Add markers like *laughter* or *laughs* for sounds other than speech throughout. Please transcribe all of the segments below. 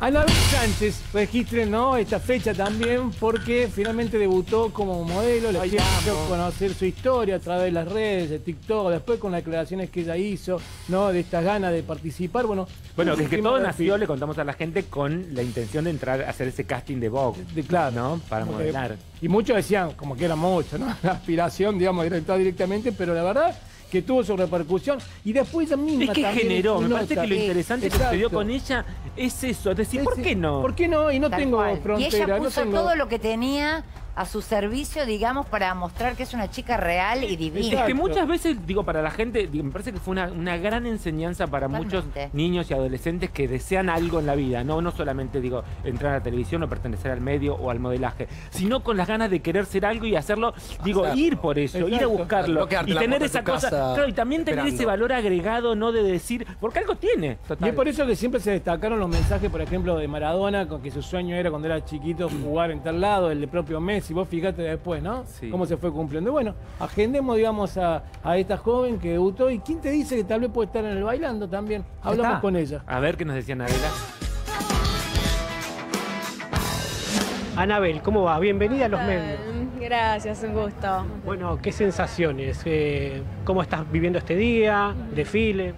Anabel Sánchez, registren ¿no? esta fecha también porque finalmente debutó como modelo, le quiero conocer su historia a través de las redes, de TikTok, después con las declaraciones que ella hizo, ¿no? de estas ganas de participar. Bueno, bueno desde que todo nació, le contamos a la gente con la intención de entrar a hacer ese casting de Vogue, de, claro, ¿no? Para modelar. Y muchos decían como que era mucho, ¿no? *laughs* La aspiración, digamos, de entrar directamente, pero la verdad que tuvo su repercusión y después ella misma Es que generó, me parece que lo interesante que sucedió con ella es eso, es decir, ¿por qué no? ¿Por qué no? Y no tengo frontera. Y ella puso no todo lo que tenía a su servicio, digamos, para mostrar que es una chica real y divina. Es que muchas veces, digo, para la gente, me parece que fue una, gran enseñanza para muchos niños y adolescentes que desean algo en la vida, no, no solamente, digo, entrar a la televisión o pertenecer al medio o al modelaje, sino con las ganas de querer ser algo y hacerlo, digo, ir por eso, ir a buscarlo y tener esa cosa, claro, y también tener ese valor agregado, no de decir, porque algo tiene. Y es por eso que siempre se destacaron los mensajes, por ejemplo, de Maradona, con que su sueño era cuando era chiquito jugar en tal lado, el de propio Messi si vos fíjate después, ¿no? Sí. Cómo se fue cumpliendo. Bueno, agendemos, digamos, a, esta joven que debutó. ¿Y quién te dice que tal vez puede estar en el bailando también? Hablamos con ella. A ver qué nos decía Anabela. Anabel, ¿cómo va? Bienvenida a los medios. Gracias, un gusto. Bueno, ¿qué sensaciones? Eh, ¿Cómo estás viviendo este día? ¿Desfile?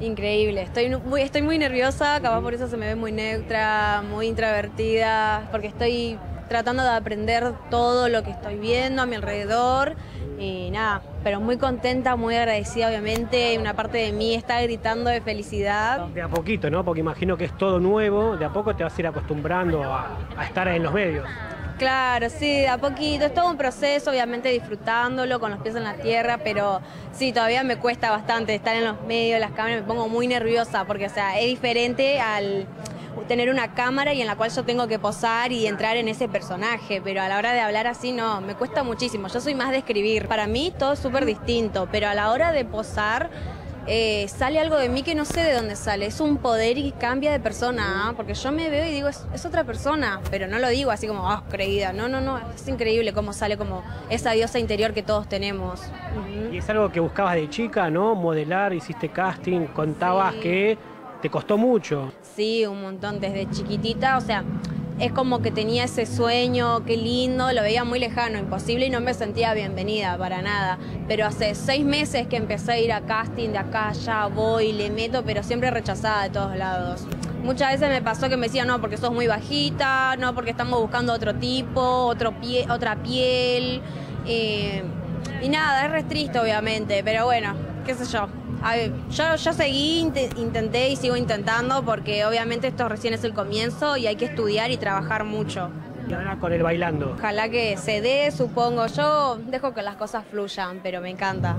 Increíble, estoy muy, estoy muy nerviosa, capaz por eso se me ve muy neutra, muy introvertida, porque estoy tratando de aprender todo lo que estoy viendo a mi alrededor y nada, pero muy contenta, muy agradecida obviamente, una parte de mí está gritando de felicidad. De a poquito, ¿no? Porque imagino que es todo nuevo, de a poco te vas a ir acostumbrando a, estar en los medios. Claro, sí, de a poquito, es todo un proceso, obviamente disfrutándolo con los pies en la tierra, pero sí, todavía me cuesta bastante estar en los medios, las cámaras, me pongo muy nerviosa porque, o sea, es diferente al tener una cámara y en la cual yo tengo que posar y entrar en ese personaje, pero a la hora de hablar así no, me cuesta muchísimo. Yo soy más de escribir. Para mí todo es súper distinto, pero a la hora de posar eh, sale algo de mí que no sé de dónde sale. Es un poder y cambia de persona, ¿ah? porque yo me veo y digo, es, otra persona, pero no lo digo así como, ah, creída. No, no, no, es increíble cómo sale como esa diosa interior que todos tenemos. Y es algo que buscabas de chica, ¿no? Modelar, hiciste casting, contabas que ¿Te costó mucho? Sí, un montón, desde chiquitita, o sea, es como que tenía ese sueño, qué lindo, lo veía muy lejano, imposible y no me sentía bienvenida para nada. Pero hace seis meses que empecé a ir a casting de acá, allá, voy, le meto, pero siempre rechazada de todos lados. Muchas veces me pasó que me decían, no, porque sos muy bajita, no, porque estamos buscando otro tipo, otro pie, otra piel. Eh, y nada, es re triste obviamente, pero bueno, qué sé yo yo, yo seguí, intenté y sigo intentando porque obviamente esto recién es el comienzo y hay que estudiar y trabajar mucho. Y ahora con el bailando. Ojalá que se dé, supongo. Yo dejo que las cosas fluyan, pero me encanta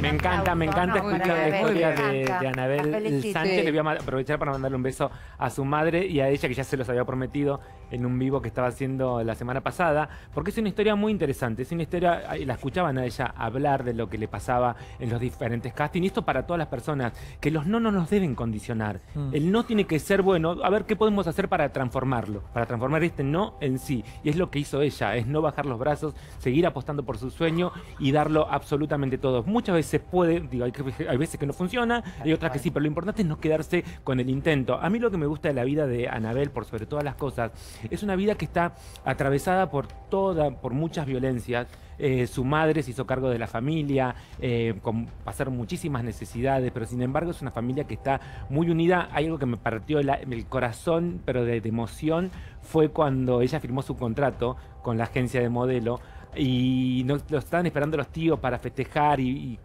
me encanta, me encanta escuchar la historia de, Anabel Sánchez. Le voy a aprovechar para mandarle un beso a su madre y a ella, que ya se los había prometido en un vivo que estaba haciendo la semana pasada, porque es una historia muy interesante. Es una historia, la escuchaban a ella hablar de lo que le pasaba en los diferentes castings. Y esto para todas las personas, que los no no nos deben condicionar. Mm. El no tiene que ser bueno. A ver qué podemos hacer para transformarlo, para transformar este no en sí. Y es lo que hizo ella, es no bajar los brazos, seguir apostando por su sueño y darlo absolutamente todo muchas veces puede, digo, hay, veces que no funciona, hay otras que sí, pero lo importante es no quedarse con el intento. A mí lo que me gusta de la vida de Anabel, por sobre todas las cosas, es una vida que está atravesada por toda, por muchas violencias. Eh, su madre se hizo cargo de la familia, eh, con pasar muchísimas necesidades, pero sin embargo es una familia que está muy unida. Hay algo que me partió el, corazón, pero de, emoción, fue cuando ella firmó su contrato con la agencia de modelo y no, lo estaban esperando los tíos para festejar y,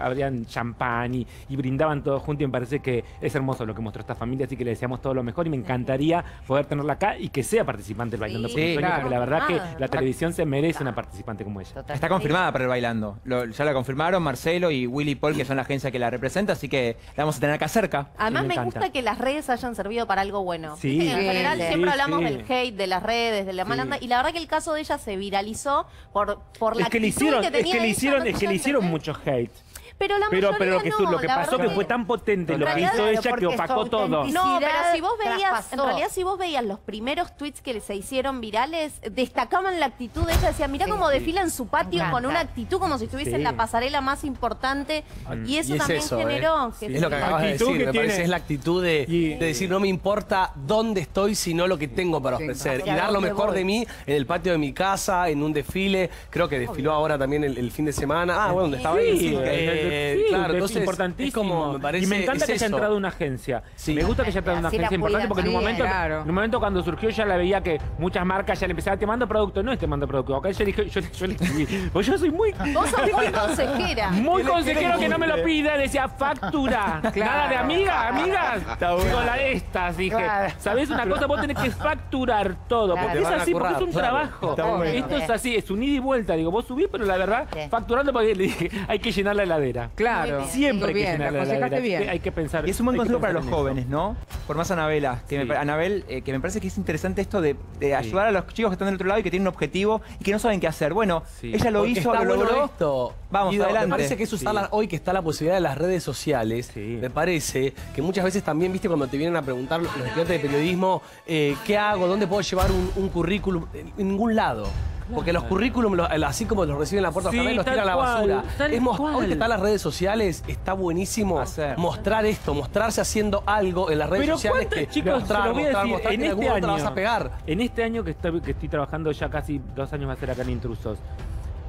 abrían champán y, brindaban todos juntos y me parece que es hermoso lo que mostró esta familia, así que le deseamos todo lo mejor y me encantaría poder tenerla acá y que sea participante del Bailando sí, porque la verdad que la televisión se merece una participante como ella. Está confirmada para el Bailando, ya la confirmaron Marcelo y Willy Paul, que son la agencia que la representa, así que la vamos a tener acá cerca. Además me, gusta que las redes hayan servido para algo bueno. Sí, en general siempre hablamos del hate, de las redes, de la mala y la verdad que el caso de ella se viralizó por, por la es que le hicieron, que es que le hicieron, es que le hicieron mucho hate. Pero la pero, pero que lo que pasó que fue tan potente lo que hizo ella que opacó todo. No, pero si vos veías, en realidad si vos veías los primeros tweets que se hicieron virales, destacaban la actitud de ella, decía, mirá cómo desfila en su patio con una actitud como si estuviese en la pasarela más importante. Y eso también ¿eh? generó. es lo que acabas de decir, me parece, es la actitud de, decir, no me importa dónde estoy, sino lo que tengo para ofrecer. y dar lo mejor de mí en el patio de mi casa, en un desfile. Creo que desfiló ahora también el, fin de semana. Ah, bueno, donde estaba ahí. Eh, claro, entonces importantísimo. me parece, y me encanta que haya entrado una agencia. Me gusta que haya entrado una agencia importante porque en un momento, en un momento cuando surgió ya la veía que muchas marcas ya le empezaban, te mando producto, no es te mando producto. Acá yo dije, yo, yo le escribí. Pues yo soy muy. Vos sos muy consejera. *laughs* Muy consejero que no me lo pida, decía factura. *laughs* Nada de amiga, amigas. Digo, la de estas, dije. ¿Sabés una cosa? Vos tenés que facturar todo. Porque es así, porque es un trabajo. Esto es así, es un ida y vuelta. Digo, vos subís, pero la verdad, facturando porque le dije, hay que llenar la heladera. Claro. Siempre hay que llenar la heladera. Hay que pensar. Y es un buen consejo para los jóvenes, ¿no? Por más Anabela, que me, Anabel, eh, que me parece que es interesante esto de, ayudar a los chicos que están del otro lado y que tienen un objetivo y que no saben qué hacer. Bueno, ella lo hizo, lo logró. Esto. Vamos, adelante. Me parece que es usar hoy que está la posibilidad de las redes sociales. Me parece que muchas veces también, viste, cuando te vienen a preguntar los estudiantes de periodismo, eh, ¿qué hago? ¿Dónde puedo llevar un, currículum? En ningún lado. Porque los currículums, así como los reciben en la puerta también los tiran a la basura. Es hoy que están las redes sociales, está buenísimo mostrar esto, mostrarse haciendo algo en las redes sociales que chicos, mostrar, voy a decir, en este año, vas a pegar. En este año que estoy, que estoy trabajando ya casi dos años va a ser acá en Intrusos.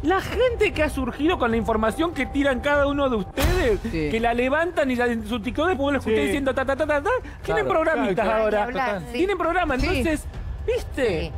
La gente que ha surgido con la información que tiran cada uno de ustedes, que la levantan y la, su TikTok después lo escuché diciendo ta ta ta ta ta, tienen programitas ahora. Tienen programa, entonces ¿Viste?